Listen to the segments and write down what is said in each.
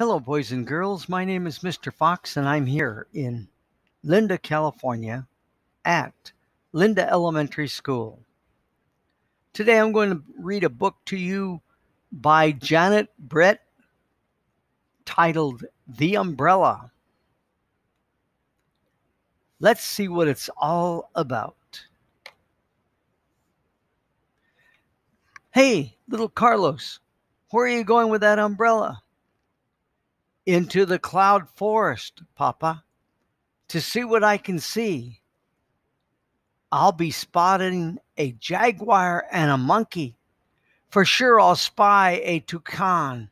Hello, boys and girls. My name is Mr. Fox, and I'm here in Linda, California at Linda Elementary School. Today I'm going to read a book to you by Janet Brett titled The Umbrella. Let's see what it's all about. Hey, little Carlos, where are you going with that umbrella? Into the cloud forest, Papa, to see what I can see. I'll be spotting a jaguar and a monkey. For sure, I'll spy a toucan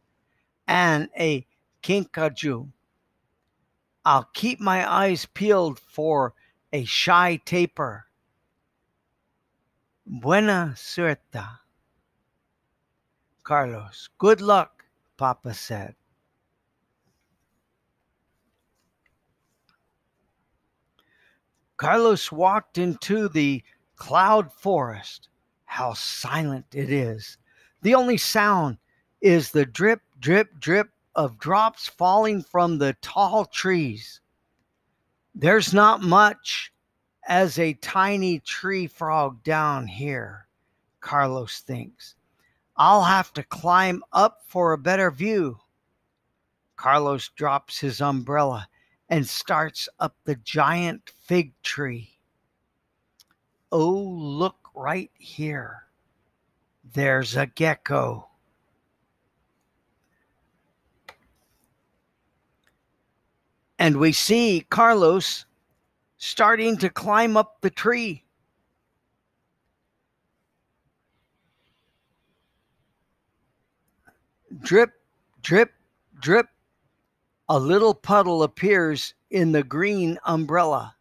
and a kinkajou. I'll keep my eyes peeled for a shy tapir. Buena suerte. Carlos, good luck, Papa said. Carlos walked into the cloud forest. How silent it is. The only sound is the drip, drip, drip of drops falling from the tall trees. There's not much as a tiny tree frog down here, Carlos thinks. I'll have to climb up for a better view. Carlos drops his umbrella and starts up the giant fig tree. Oh, look right here. There's a gecko. And we see Carlos starting to climb up the tree. Drip, drip, drip. A little puddle appears in the green umbrella.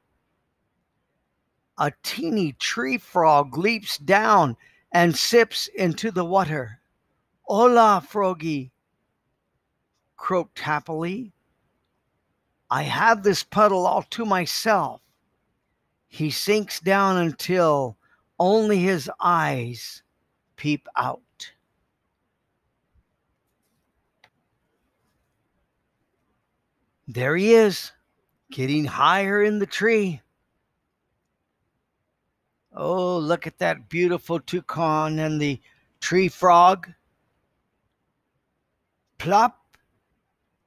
A teeny tree frog leaps down and sips into the water. Hola, froggy, croaked happily. I have this puddle all to myself. He sinks down until only his eyes peep out. There he is, getting higher in the tree. Oh, look at that beautiful toucan and the tree frog. Plop,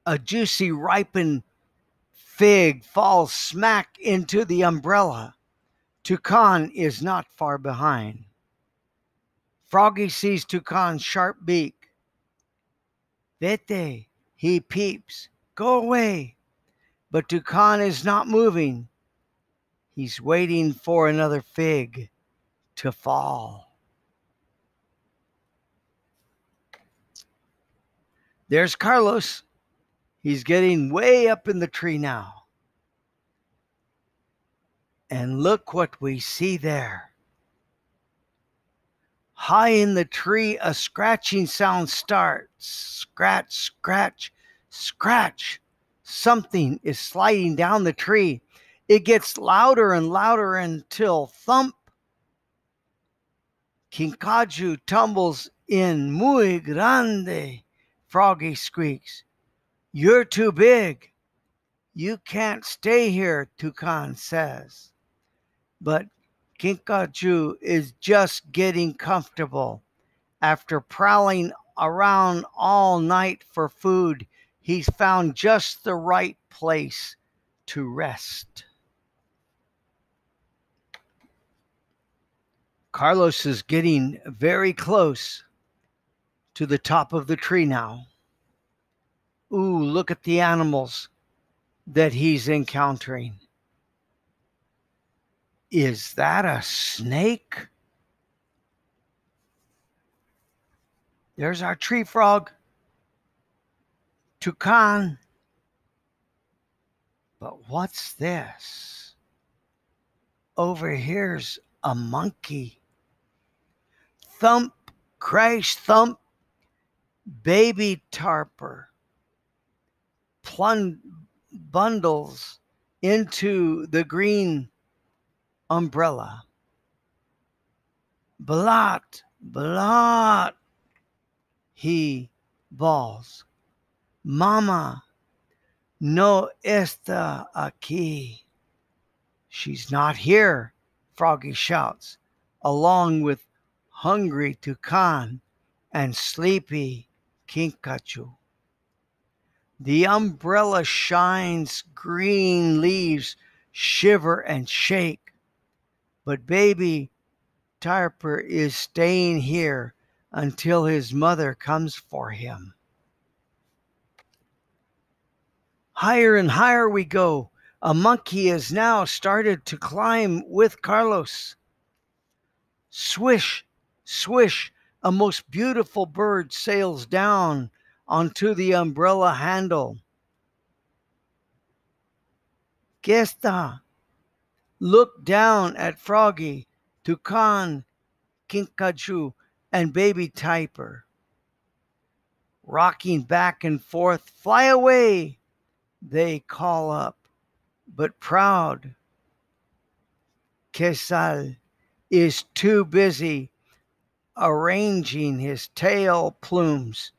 a juicy ripened fig falls smack into the umbrella. Toucan is not far behind. Froggy sees Toucan's sharp beak. Vete, he peeps. Go away. But Toucan is not moving. He's waiting for another fig to fall. There's Carlos. He's getting way up in the tree now. And look what we see there. High in the tree, a scratching sound starts. Scratch, scratch, scratch. Something is sliding down the tree. It gets louder and louder until thump. Kinkajou tumbles in muy grande. Froggy squeaks. You're too big. You can't stay here, Toucan says. But Kinkajou is just getting comfortable. After prowling around all night for food, he's found just the right place to rest. Carlos is getting very close to the top of the tree now. Ooh, look at the animals that he's encountering. Is that a snake? There's our tree frog. Toucan. But what's this? Over here's a monkey. Thump, crash, thump, baby tapir plun- bundles into the green umbrella. Blot, blot, he bawls. Mama no está aquí. She's not here, Froggy shouts, along with hungry Toucan and sleepy Kinkajou. The umbrella shines, green leaves shiver and shake, but baby Tapir is staying here until his mother comes for him. Higher and higher we go. A monkey has now started to climb with Carlos. Swish, swish, a most beautiful bird sails down onto the umbrella handle. Gesta, look down at Froggy, Toucan, Kinkajou, and Baby Tapir. Rocking back and forth, fly away, they call up, but proud. Quetzal is too busy arranging his tail plumes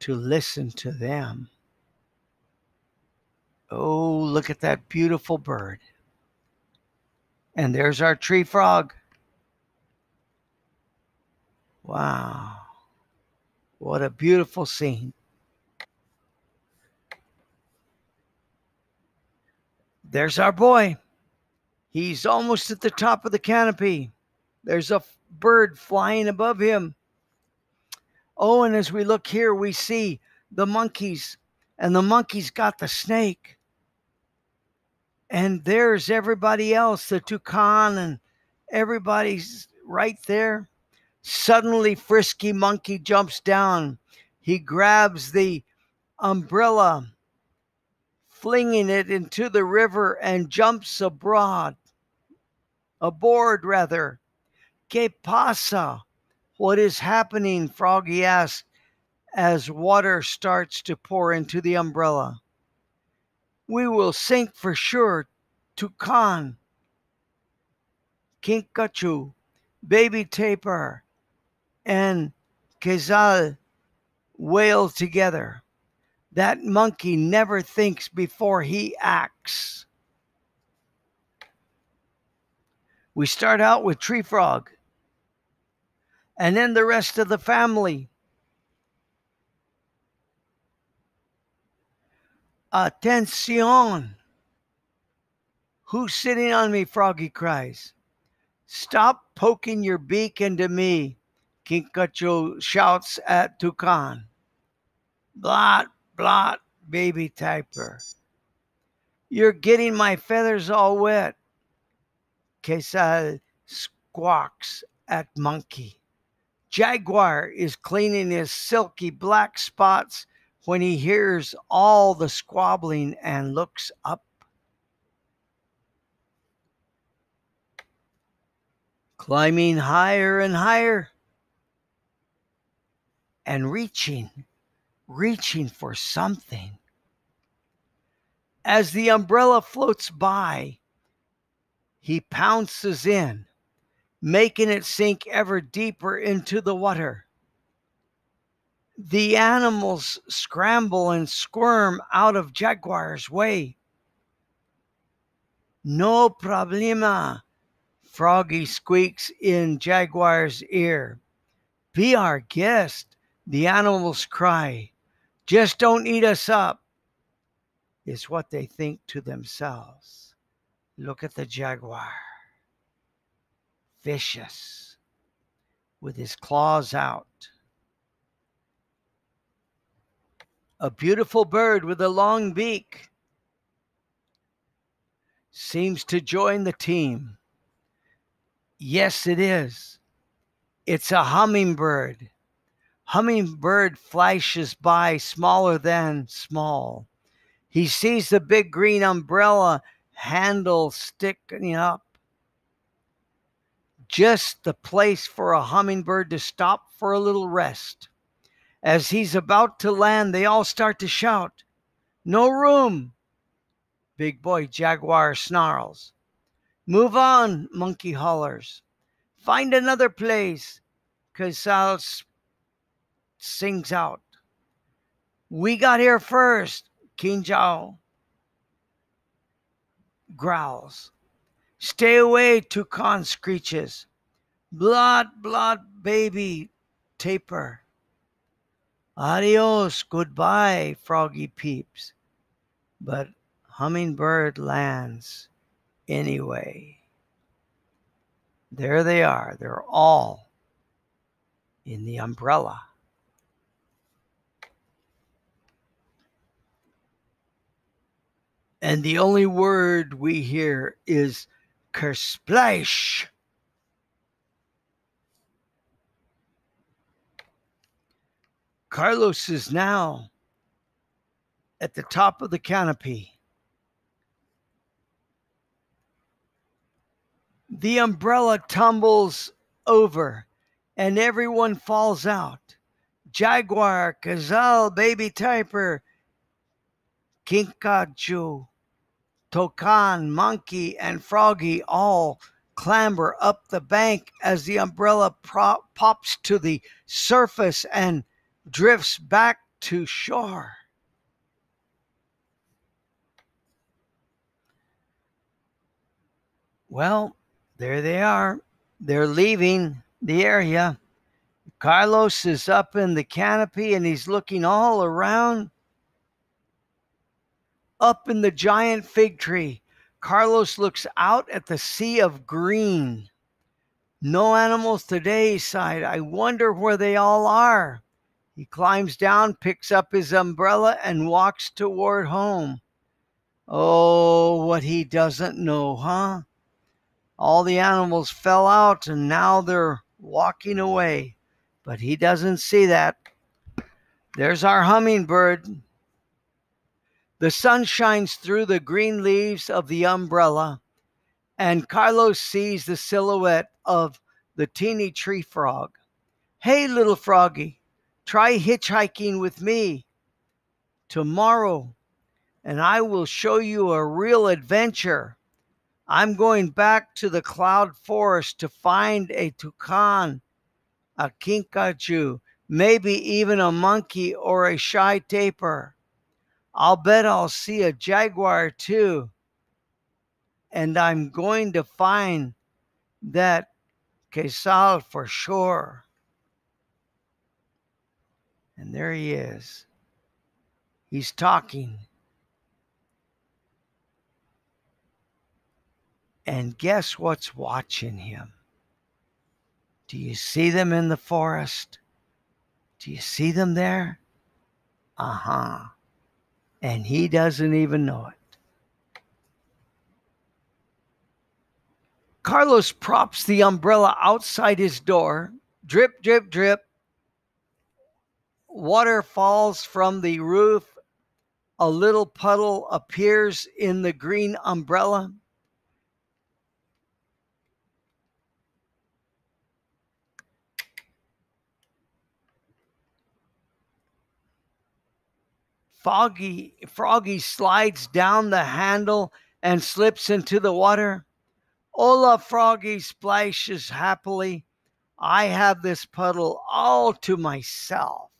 to listen to them. Oh, look at that beautiful bird. And there's our tree frog. Wow. What a beautiful scene. There's our boy. He's almost at the top of the canopy. There's a bird flying above him. Oh, and as we look here, we see the monkeys, and the monkeys got the snake. And there's everybody else, the toucan, and everybody's right there. Suddenly, Frisky Monkey jumps down. He grabs the umbrella, flinging it into the river, and jumps abroad, aboard rather. Que pasa? What is happening? Froggy asks as water starts to pour into the umbrella. We will sink for sure. Toucan, Kinkajou, Baby Tapir, and Quetzal wail together. That monkey never thinks before he acts. We start out with Tree Frog and then the rest of the family. Attention! Who's sitting on me? Froggy cries. Stop poking your beak into me, Kinkajou shouts at Toucan. Blot, blot, baby Tapir. You're getting my feathers all wet. Quetzal squawks at Monkey. Jaguar is cleaning his silky black spots when he hears all the squabbling and looks up. Climbing higher and higher and reaching, reaching for something. As the umbrella floats by, he pounces in making it sink ever deeper into the water. The animals scramble and squirm out of Jaguar's way. No problema, Froggy squeaks in Jaguar's ear. Be our guest, the animals cry. Just don't eat us up, is what they think to themselves. Look at the Jaguar vicious with his claws out. A beautiful bird with a long beak seems to join the team. Yes, it is. It's a hummingbird. Hummingbird flashes by smaller than small. He sees the big green umbrella handle sticking up just the place for a hummingbird to stop for a little rest. As he's about to land, they all start to shout, No room! Big boy jaguar snarls. Move on, monkey hollers. Find another place, Quetzal sings out. We got here first, Kinkajou growls. Stay away, Toucan screeches. Blood, blood, baby, tapir. Adios, goodbye, Froggy peeps. But Hummingbird lands anyway. There they are. They're all in the umbrella. And the only word we hear is kersplash. Carlos is now at the top of the canopy. The umbrella tumbles over and everyone falls out. Jaguar, Quetzal, Baby Tapir, Kinkajou, Toucan, Monkey, and Froggy all clamber up the bank as the umbrella pops to the surface and drifts back to shore. Well, there they are. They're leaving the area. Carlos is up in the canopy and he's looking all around up in the giant fig tree, Carlos looks out at the sea of green. No animals today, he sighed. I wonder where they all are. He climbs down, picks up his umbrella, and walks toward home. Oh, what he doesn't know, huh? All the animals fell out and now they're walking away. But he doesn't see that. There's our hummingbird. The sun shines through the green leaves of the umbrella, and Carlos sees the silhouette of the teeny tree frog. Hey, little froggy, try hitchhiking with me tomorrow, and I will show you a real adventure. I'm going back to the cloud forest to find a toucan, a kinkajou, maybe even a monkey or a shy tapir. I'll bet I'll see a jaguar too. And I'm going to find that Quetzal for sure. And there he is. He's talking. And guess what's watching him? Do you see them in the forest? Do you see them there? Uh huh and he doesn't even know it. Carlos props the umbrella outside his door. Drip, drip, drip. Water falls from the roof. A little puddle appears in the green umbrella. Foggy, Froggy slides down the handle and slips into the water. Hola, Froggy splashes happily. I have this puddle all to myself.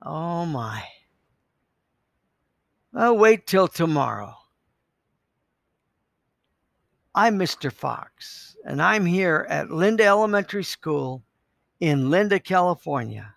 Oh my. I'll wait till tomorrow. I'm Mr. Fox, and I'm here at Linda Elementary School in Linda, California.